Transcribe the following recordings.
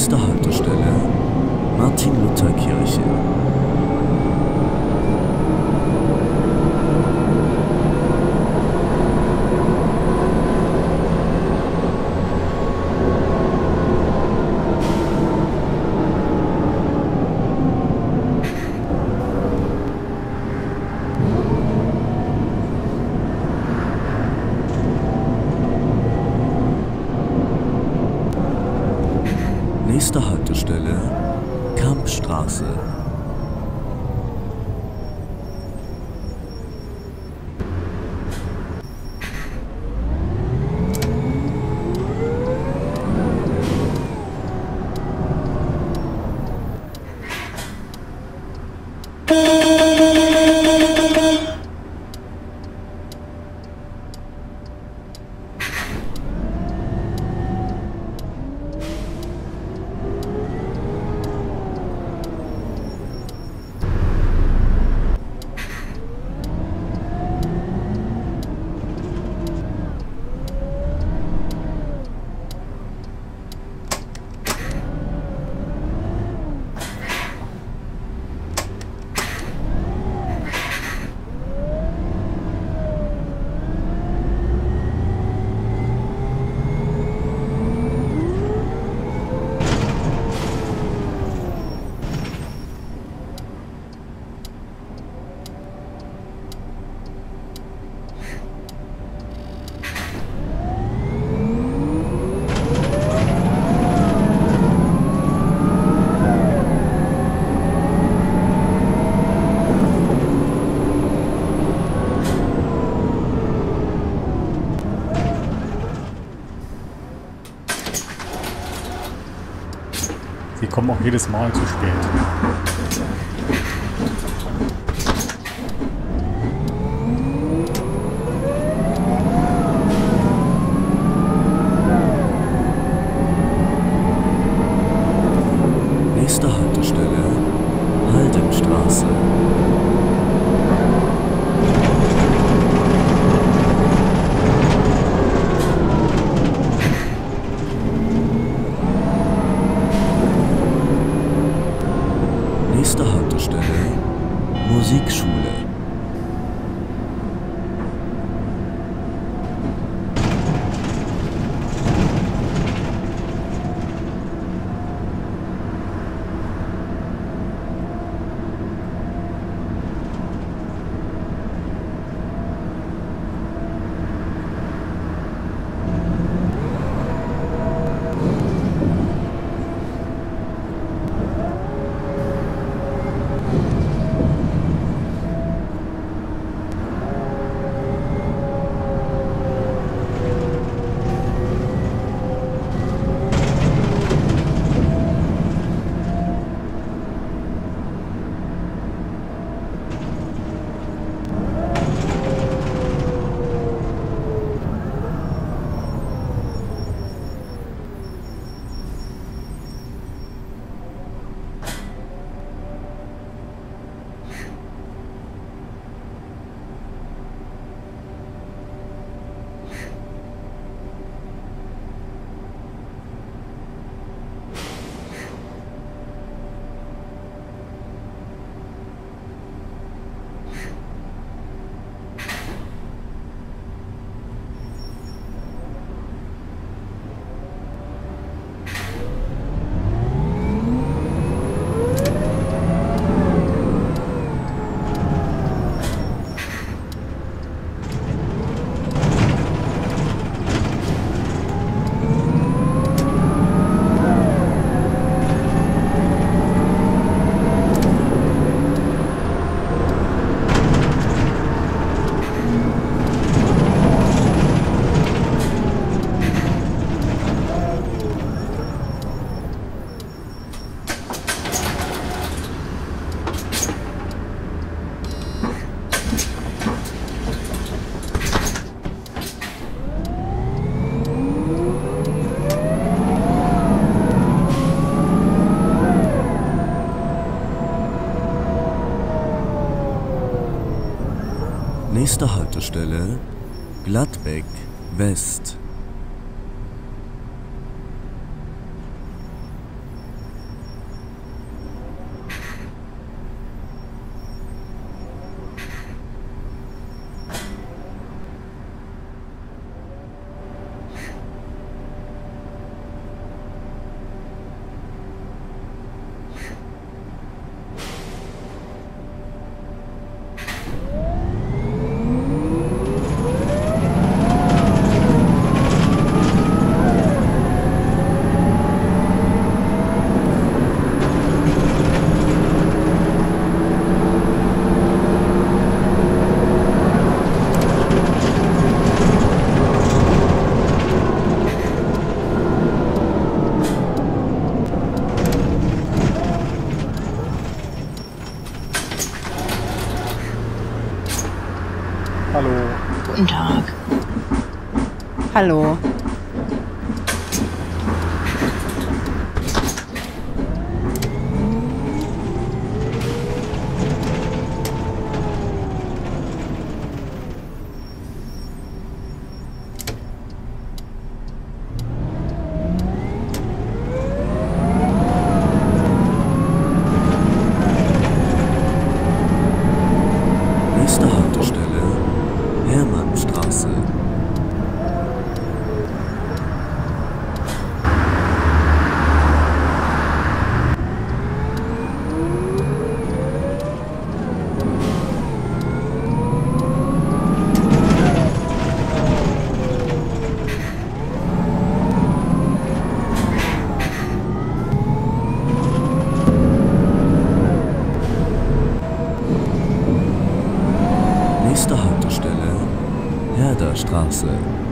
Nächste Haltestelle Martin-Luther-Kirche. Boom. Auch jedes Mal zu spät. Nächste Haltestelle Gladbeck West. Hallo. Herderstraße.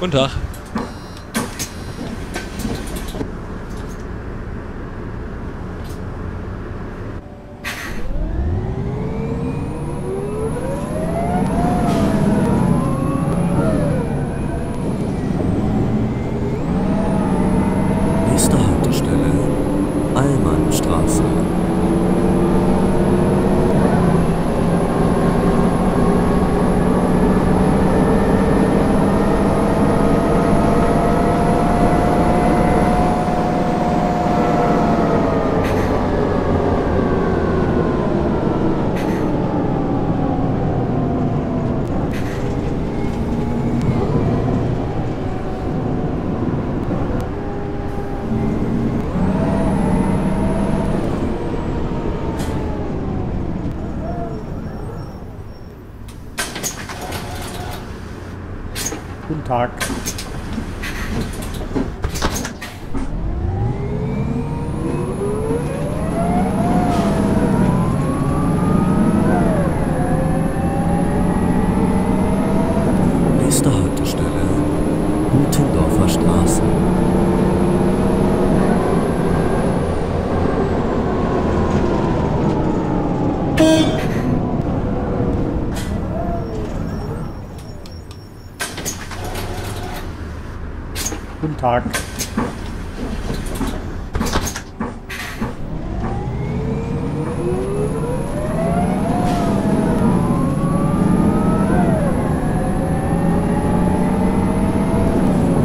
Guten Tag. Nächste Haltestelle Allmannstraße. Guten Tag. Nächste Haltestelle Butendorfer Straße. Guten Tag.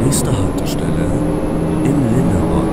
Nächste Haltestelle in Linnerott.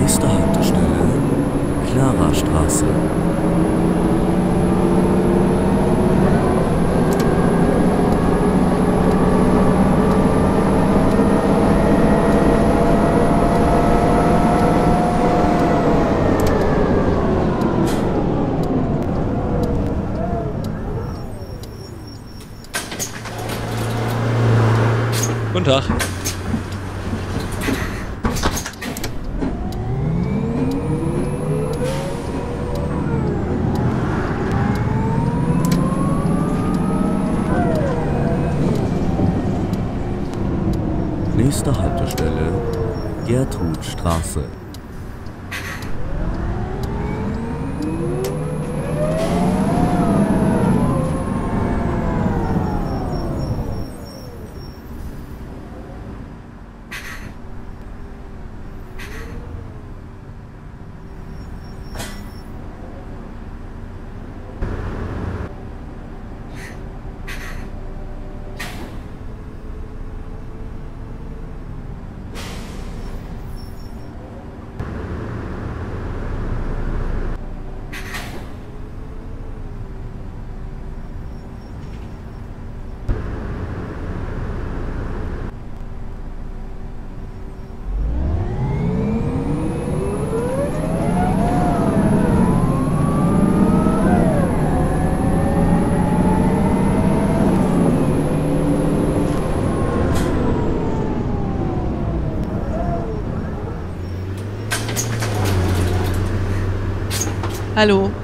Nächste Haltestelle Klara-Straße. Guten Tag. Nächste Haltestelle Gertrudstraße. Hallo.